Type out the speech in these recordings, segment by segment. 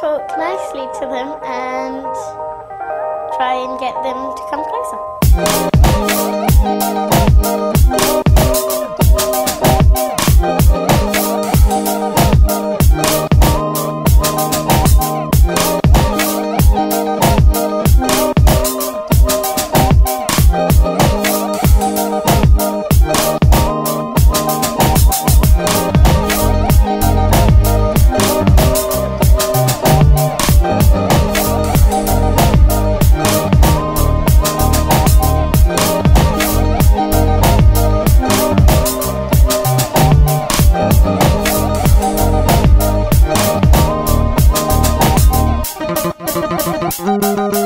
talk nicely to them and try and get them to come closer.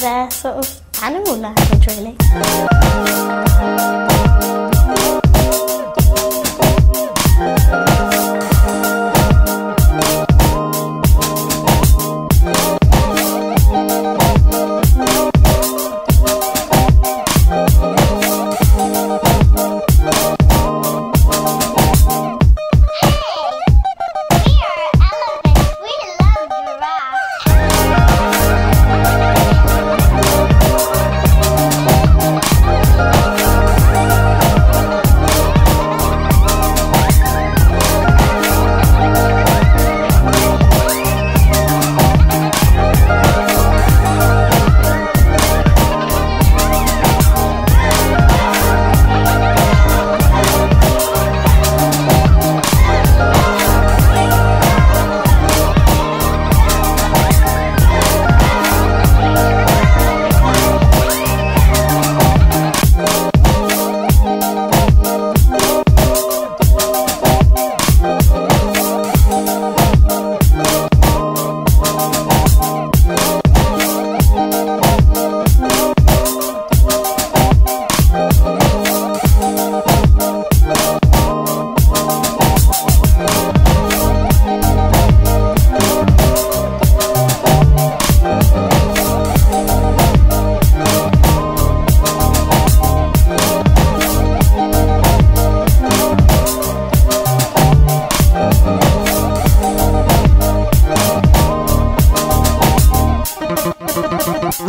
They're sort of animal language, really.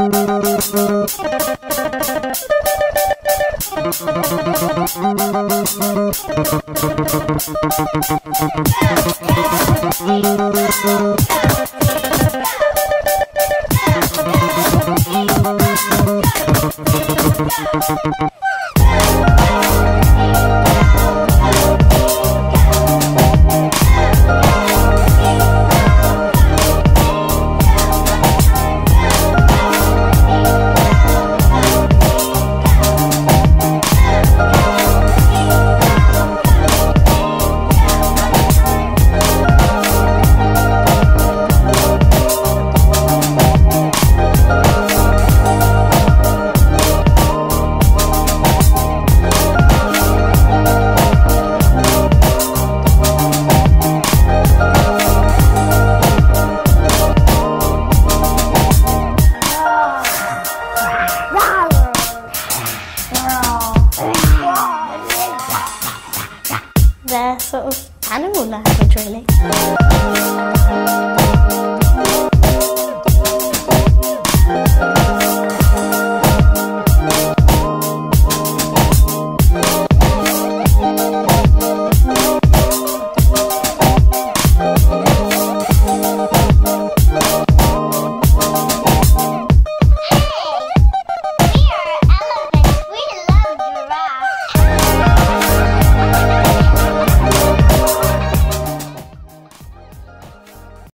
They're